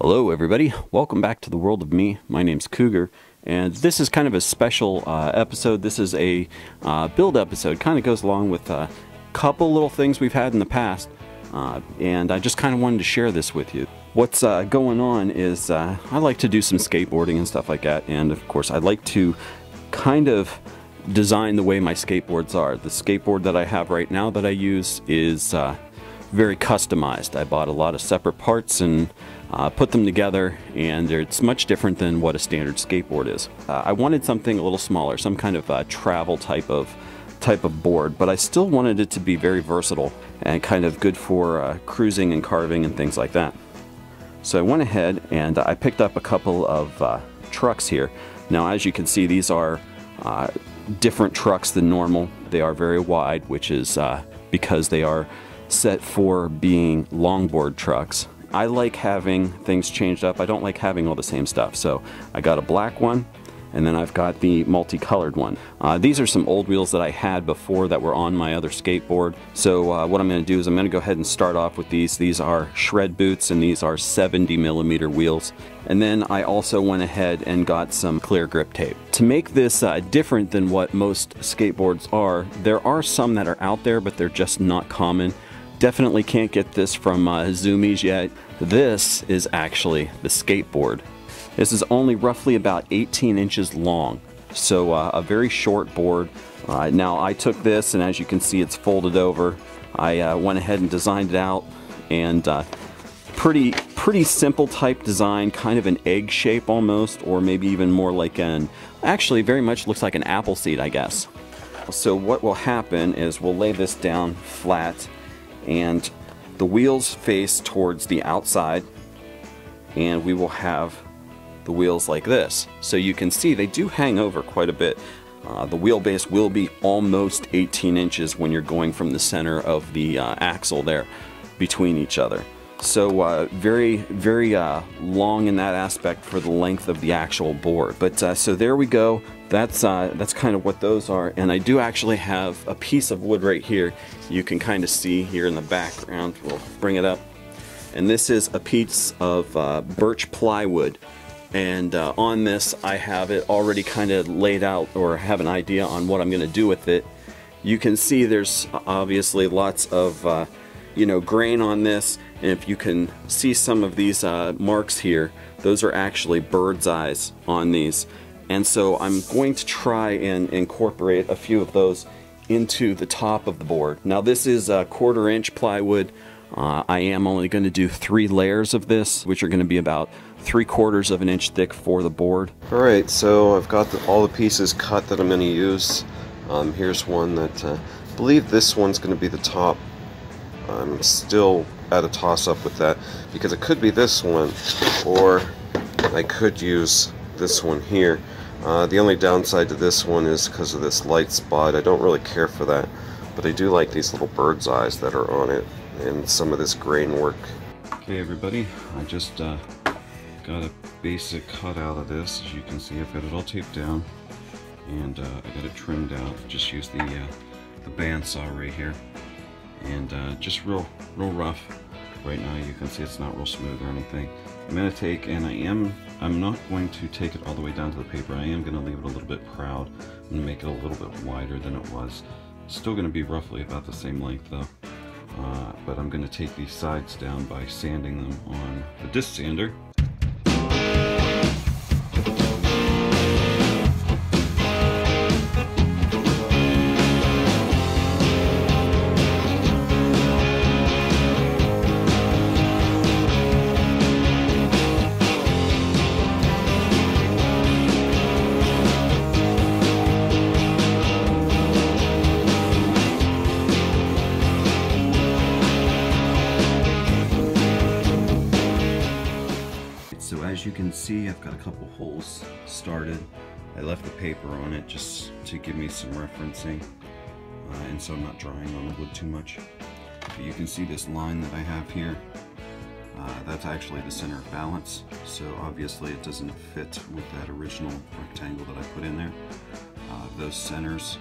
Hello, everybody. Welcome back to the world of me. My name's Cougar, and this is kind of a special uh, episode. This is a uh, build episode, kind of goes along with a couple little things we've had in the past, uh, and I just kind of wanted to share this with you. What's uh, going on is uh, I like to do some skateboarding and stuff like that, and of course, I like to kind of design the way my skateboards are. The skateboard that I have right now that I use is uh, very customized. I bought a lot of separate parts and uh, put them together and it's much different than what a standard skateboard is. Uh, I wanted something a little smaller, some kind of uh, travel type of type of board, but I still wanted it to be very versatile and kind of good for uh, cruising and carving and things like that. So I went ahead and I picked up a couple of uh, trucks here. Now as you can see these are uh, different trucks than normal. They are very wide, which is because they are set for being longboard trucks. I like having things changed up. I don't like having all the same stuff. So I got a black one and then I've got the multicolored one. Uh, these are some old wheels that I had before that were on my other skateboard. So uh, what I'm going to do is I'm going to go ahead and start off with these. These are shred boots and these are 70 millimeter wheels. And then I also went ahead and got some clear grip tape. To make this uh, different than what most skateboards are, there are some that are out there but they're just not common. Definitely can't get this from uh, Zumiez yet. This is actually the skateboard. This is only roughly about 18 inches long, so uh, a very short board. Uh, now I took this and as you can see it's folded over. I uh, went ahead and designed it out and uh, pretty pretty simple type design, kind of an egg shape almost, or maybe even more like an, actually very much looks like an apple seed I guess. So what will happen is we'll lay this down flat and the wheels face towards the outside and we will have the wheels like this. So you can see they do hang over quite a bit. Uh, the wheelbase will be almost 18 inches when you're going from the center of the uh, axle there between each other. So uh, very, very uh, long in that aspect for the length of the actual board. But uh, so there we go. That's uh, that's kind of what those are. And I do actually have a piece of wood right here. You can kind of see here in the background. We'll bring it up. And this is a piece of uh, birch plywood. And uh, on this, I have it already kind of laid out or have an idea on what I'm going to do with it. You can see there's obviously lots of you know, grain on this. And if you can see some of these uh, marks here, those are actually bird's eyes on these. And so I'm going to try and incorporate a few of those into the top of the board. Now this is a quarter inch plywood. Uh, I am only going to do three layers of this, which are going to be about three quarters of an inch thick for the board. Alright, so I've got the, all the pieces cut that I'm going to use. Um, here's one that uh, I believe this one's going to be the top I'm still at a toss-up with that because it could be this one or I could use this one here. Uh, the only downside to this one is because of this light spot. I don't really care for that, but I do like these little bird's eyes that are on it and some of this grain work. Okay everybody, I just uh, got a basic cut out of this. As you can see, I've got it all taped down and uh, I got it trimmed out. Just use the, uh, the bandsaw right here and uh, just real real rough. Right now you can see it's not real smooth or anything. I'm gonna take and I am I'm not going to take it all the way down to the paper. I am gonna leave it a little bit proud I'm gonna make it a little bit wider than it was. Still gonna be roughly about the same length though. Uh, but I'm gonna take these sides down by sanding them on the disc sander you can see, I've got a couple holes started. I left the paper on it just to give me some referencing, uh, and so I'm not drawing on the wood too much. But you can see this line that I have here. Uh, that's actually the center of balance, so obviously it doesn't fit with that original rectangle that I put in there. Uh, those centers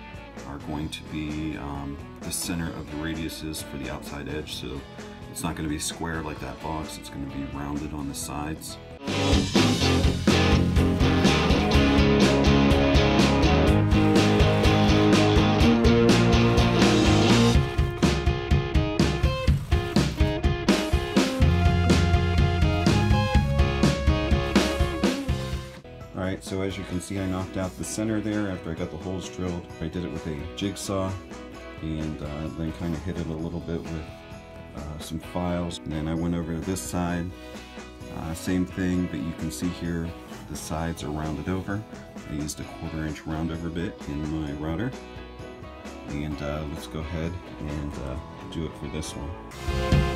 are going to be um, the center of the radiuses for the outside edge, so It's not going to be square like that box, it's going to be rounded on the sides. Alright, so as you can see I knocked out the center there after I got the holes drilled. I did it with a jigsaw and uh, then kind of hit it a little bit with uh, some files. And then I went over to this side, uh, same thing, but you can see here the sides are rounded over. I used a quarter inch round over bit in my router. And uh, let's go ahead and uh, do it for this one.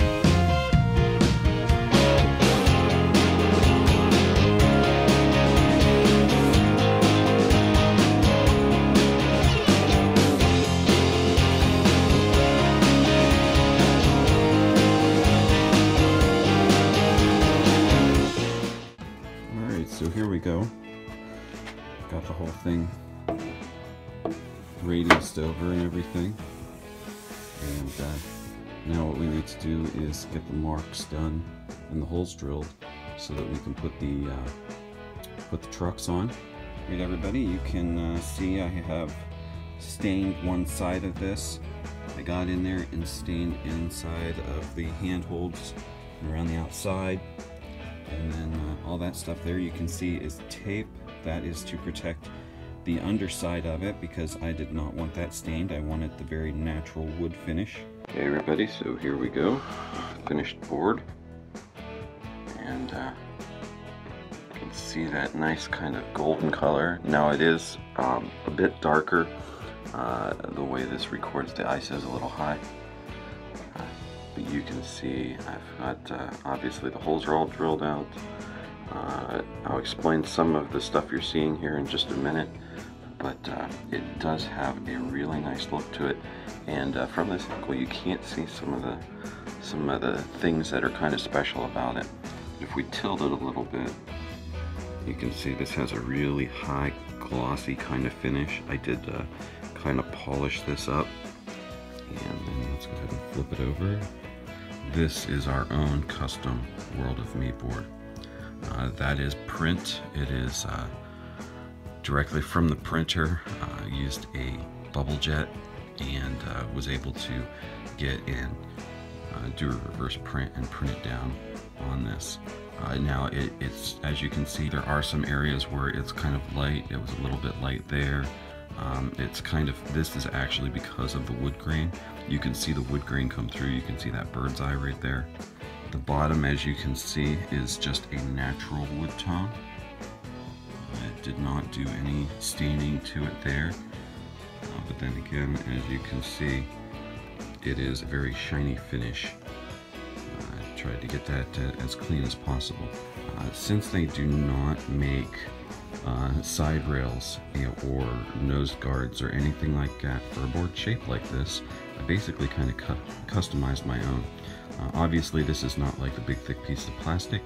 So here we go. Got the whole thing radiused over and everything. And uh, now what we need to do is get the marks done and the holes drilled so that we can put the uh, put the trucks on. Right everybody, you can uh, see I have stained one side of this. I got in there and stained inside of the handholds and around the outside. And then uh, all that stuff there you can see is tape. That is to protect the underside of it because I did not want that stained. I wanted the very natural wood finish. Okay everybody, so here we go. Finished board. And uh, you can see that nice kind of golden color. Now it is um, a bit darker. Uh, the way this records the ISO is a little high. You can see I've got, uh, obviously the holes are all drilled out. Uh, I'll explain some of the stuff you're seeing here in just a minute, but uh, it does have a really nice look to it. And uh, from this angle, you can't see some of the some of the things that are kind of special about it. If we tilt it a little bit, you can see this has a really high glossy kind of finish. I did uh, kind of polish this up. And then let's go ahead and flip it over. This is our own custom World of Me board. Uh, that is print. It is uh, directly from the printer. Uh, used a bubble jet and uh, was able to get in, uh, do a reverse print and print it down on this. Uh, now it, it's as you can see there are some areas where it's kind of light. It was a little bit light there. Um, it's kind of this is actually because of the wood grain. You can see the wood grain come through. You can see that bird's eye right there. The bottom, as you can see, is just a natural wood tone. It did not do any staining to it there. Uh, but then again, as you can see, it is a very shiny finish. Uh, I tried to get that uh, as clean as possible. Uh, since they do not make uh, side rails you know, or nose guards or anything like that for a board shaped like this, I basically kind of cu customized my own. Uh, obviously this is not like a big thick piece of plastic,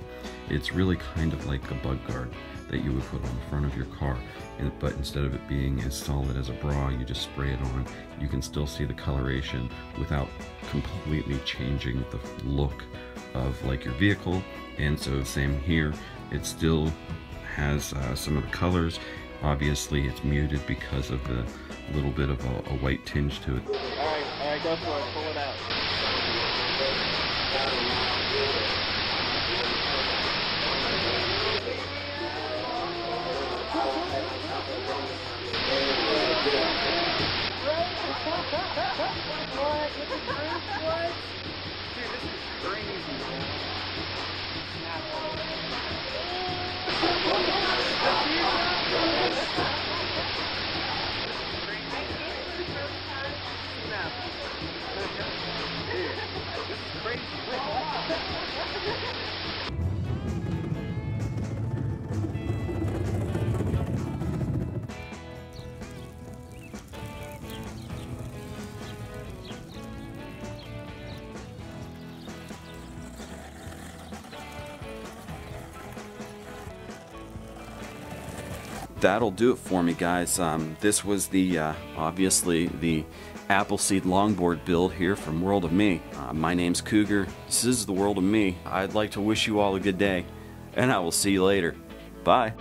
it's really kind of like a bug guard that you would put on the front of your car, and, but instead of it being as solid as a bra, you just spray it on, you can still see the coloration without completely changing the look of like your vehicle, and so same here, it still has uh, some of the colors, obviously it's muted because of the little bit of a, a white tinge to it. Alright, alright, go for it. Pull it out. That'll do it for me guys um, this was the uh, obviously the Appleseed longboard build here from World of Me. Uh, my name's Cougar. This is the World of Me. I'd like to wish you all a good day, and I will see you later. Bye.